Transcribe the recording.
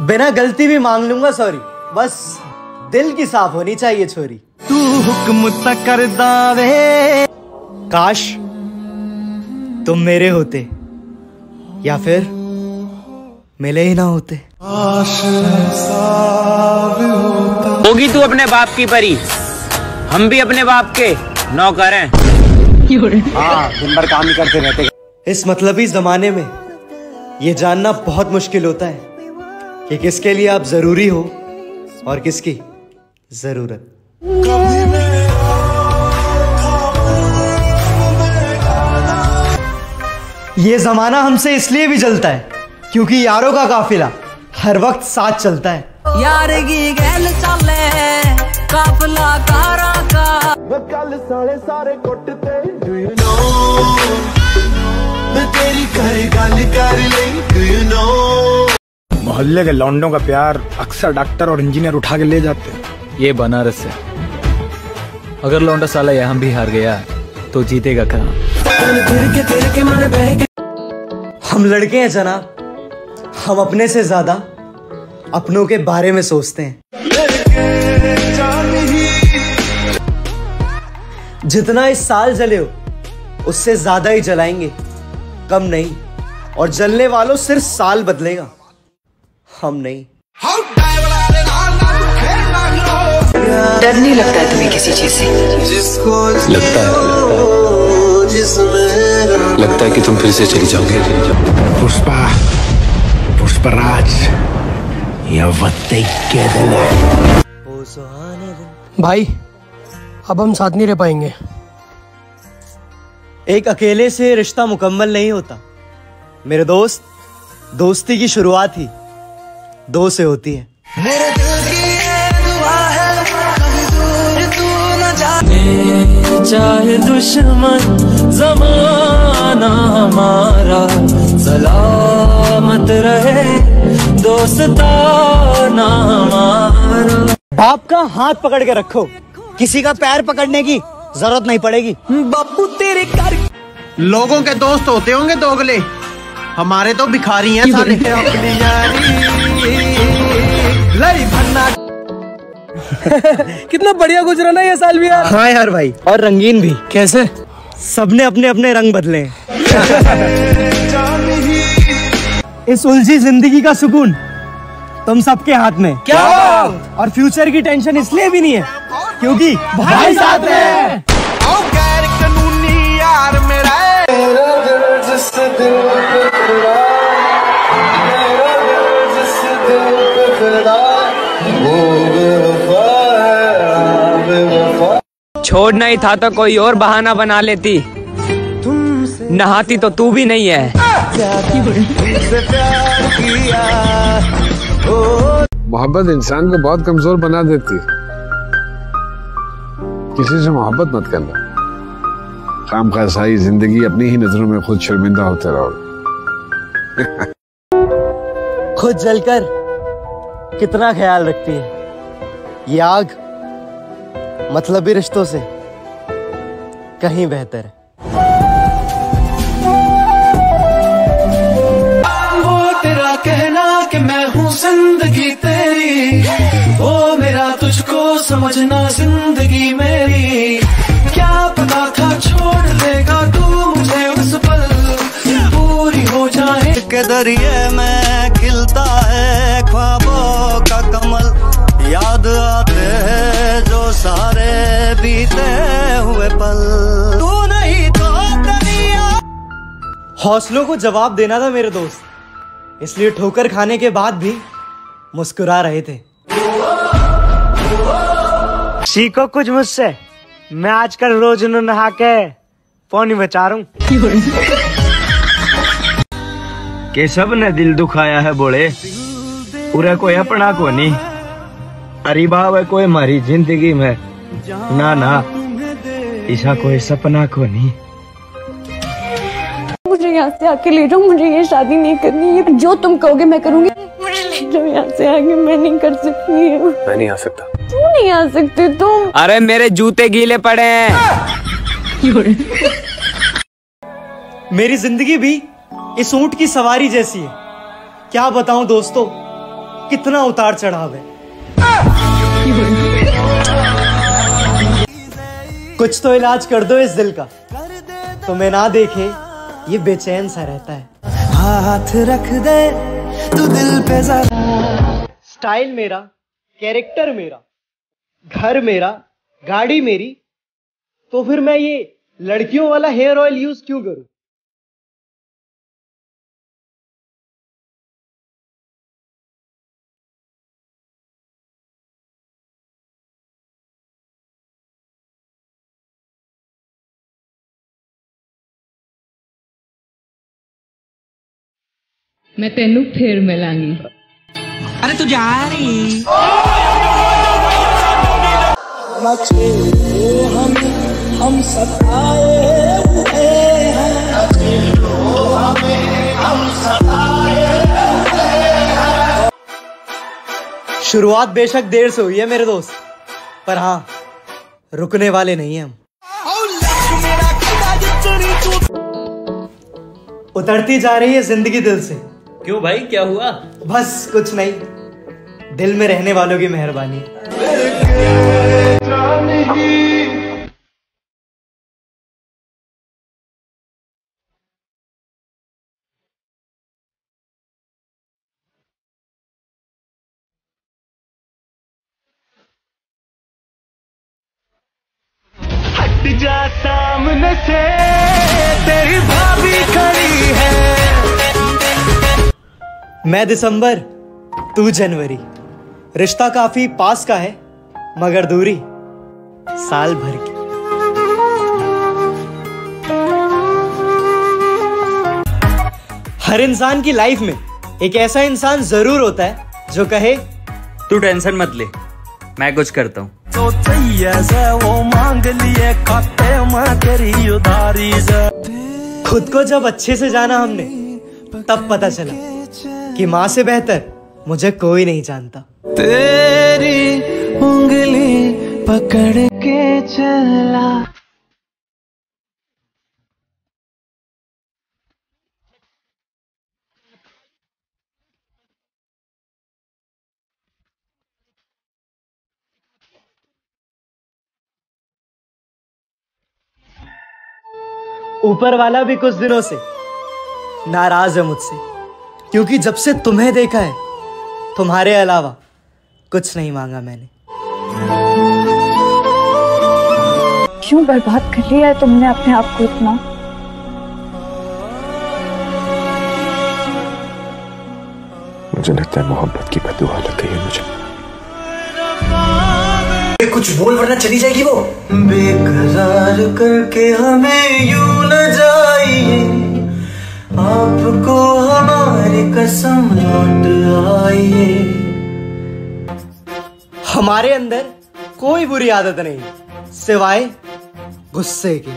बिना गलती भी मांग लूँगा सॉरी बस दिल की साफ़ होनी चाहिए छोरी. तू हुक्म तक कर दावे। काश तुम मेरे होते या फिर मिले ही ना होते। होगी तू अपने बाप की परी। हम भी अपने बाप के नौकर हैं। हाँ दिन भर काम ही करते रहते। इस मतलबी जमाने में ये जानना बहुत मुश्किल होता है। कि किसके लिए आप ज़रूरी हो और किसकी ज़रूरत। ये जमाना हमसे इसलिए भी जलता है क्योंकि यारों का काफिला हर वक्त साथ चलता है। यार की गैल चले काफला कारा का मोहल्ले के लौंडों का प्यार अक्सर डॉक्टर और इंजीनियर उठा के ले जाते हैं। ये बनारस है। अगर लौंडा साला यहाँ भी हार गया तो जीतेगा कहाँ? हम लड़के हैं जनाब हम अपने से ज़्यादा अपनों के बारे में सोचते हैं। जितना इस साल जले हो उससे ज़्यादा ही जलाएँगे। कम नहीं और जलने वालों सिर्फ़ साल बदलेगा। हम नहीं। डर नहीं लगता है तुम्हें किसी चीज़ से। लगता है लगता है। कि तुम फिर से चली जाओगे। पुष्पा पुष्पराज भाई अब हम साथ नहीं रह पाएँगे। एक अकेले से रिश्ता मुकम्मल नहीं होता। मेरे दोस्त दोस्ती की शुरुआत ही। दो से होती है। मेरे दिल की ये दुआ है कभी दूर तू न जाने चाहे दुश्मन जमाना हमारा। सलामत रहे दोस्ताना हमारा। बाप का हाथ पकड़ के रखो। किसी का पैर पकड़ने की ज़रूरत नहीं पड़ेगी। बापू तेरे कर लोगों के दोस्त होते होंगे दोगले। हमारे तो भिखारी हैं साले। कितना बढ़िया गुजरा ना ये साल भी यार। हाँ यार भाई। और रंगीन भी। कैसे? सबने अपने अपने रंग बदले। इस उलझी ज़िंदगी का सुकून तुम सबके हाथ में। क्या और फ्यूचर की टेंशन इसलिए भी नहीं है क्योंकि भाई साथ में है। छोड़ना ही था तो कोई और बहाना बना लेती। नहाती तो तू भी नहीं है। मोहब्बत इंसान को बहुत कमज़ोर बना देती। है किसी से मोहब्बत मत करना। काम का सारी ज़िंदगी अपनी ही नज़रों में खुद शर्मिंदा होते रहोगे खुद जलकर कितना ख्याल रखती है। ये आग मतलबी रिश्तों से कहीं बेहतर है। वो तेरा कहना कि मैं हूँ ज़िंदगी तेरी वो मेरा तुझको समझना ज़िंदगी मेरी। क्या पता था छोड़ देगा तू मुझे उस पल पूरी हो जाए। के दरिए में हौसलों को जवाब देना था मेरे दोस्त। इसलिए ठोकर खाने के बाद भी मुस्कुरा रहे थे। सीखो कुछ मुझसे। मैं आजकल रोज न नहा के पानी बचा रहा हूँ। के सबने दिल दुखाया है बोले? पूरा कोई अपना को नहीं। अरे बाब है कोई हमारी ज़िंदगी में। ना ना ऐसा कोई सपना को नहीं। यहाँ से आके ले जाओ मुझे ये शादी नहीं करनी है। जो तुम कहोगे मैं करूँगी। मुझे ले जाओ यहाँ से आगे मैं नहीं कर सकती मैं नहीं आ सकता। क्यों नहीं आ सकते तुम? अरे मेरे जूते गीले पड़े हैं। मेरी ज़िंदगी भी इस ऊँट की सवारी जैसी है। क्या बताऊँ दोस्तों कितना उतार चढ़ाव है। कुछ तो इलाज कर दो इस दिल का। तुम्हें ना देखे ये बेचैन सा रहता है। हाथ रख दे तू दिल पे स्टाइल मेरा कैरेक्टर मेरा घर मेरा गाड़ी मेरी तो फिर मैं ये लड़कियों वाला हेयर ऑयल यूज़ क्यों करूँ? ਮੈਂ ਤੈਨੂੰ ਫੇਰ ਮਿਲਾਂਗੀ अरे तू जा रही हम हम सताए हुए शुरुआत बेशक देर से हुई है मेरे दोस्त पर हाँ रुकने वाले नहीं हैं हम उतरती जा रही है जिंदगी दिल से क्यों भाई क्या हुआ? बस कुछ नहीं। दिल में रहने वालों की मेहरबानी। हट जा सामने से तेरी मैं दिसंबर तू जनवरी। रिश्ता काफ़ी पास का है मगर दूरी साल भर की। हर इंसान की लाइफ में एक ऐसा इंसान ज़रूर होता है जो कहे तू टेंशन मत ले मैं कुछ करता हूँ। तो वो मांग लिए खाते में तेरी उधारी खुद को जब अच्छे से जाना हमने तब पता चला। कि माँ से बेहतर मुझे कोई नहीं जानता। तेरी उंगली पकड़ के चला। ऊपर वाला भी कुछ दिनों से नाराज़ है मुझसे। क्योंकि जब से तुम्हें देखा है तुम्हारे अलावा कुछ नहीं मांगा मैंने। क्यों बर्बाद कर लिया है तुमने अपने आप को इतना? मुझे लगता है मोहब्बत की बदुआ लग गई है मुझे। कुछ बोल वरना चली जाएगी वो। बेकरार करके हमें यूँ न जाइए। आपको हमारी कसम लौट आइए हमारे अंदर कोई बुरी आदत नहीं सिवाय गुस्से की।